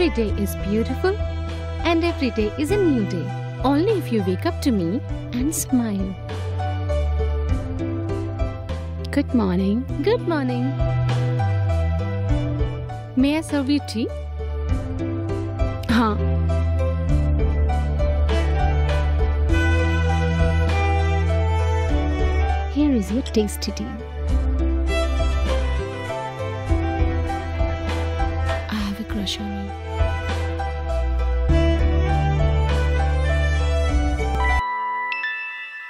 Every day is beautiful and every day is a new day. Only if you wake up to me and smile. Good morning. Good morning. May I serve you tea? हाँ Here is your tasty tea. I have a crush on you.